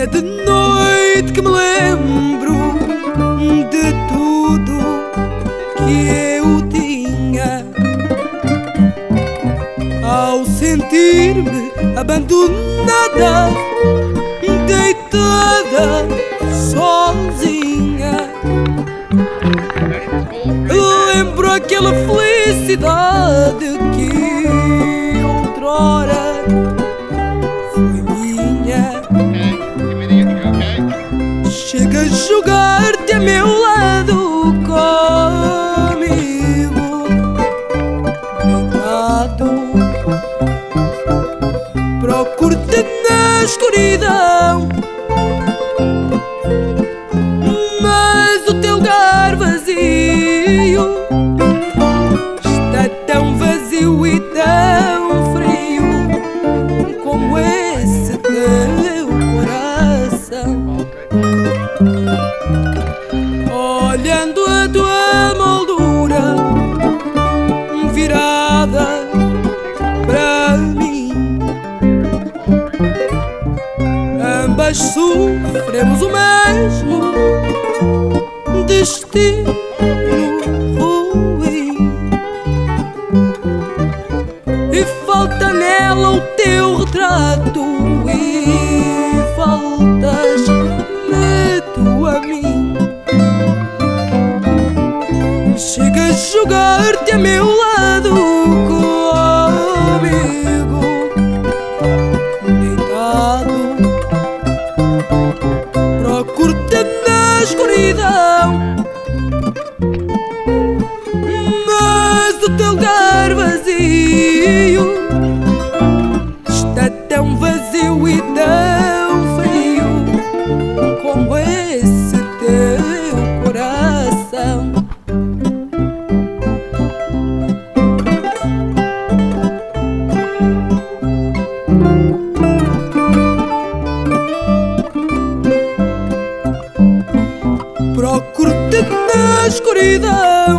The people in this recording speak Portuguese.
É de noite que me lembro de tudo que ao sentir-me abandonada, deitada sozinha. Lembro aquela felicidade que outrora Olhando a tua moldura virada para mim, ambas sofremos o mesmo destino ruim. E falta nela o teu retrato e faltas-me jogar-te a meu lado comigo. Deitado Procuro-te na escuridão Oh, na escuridão.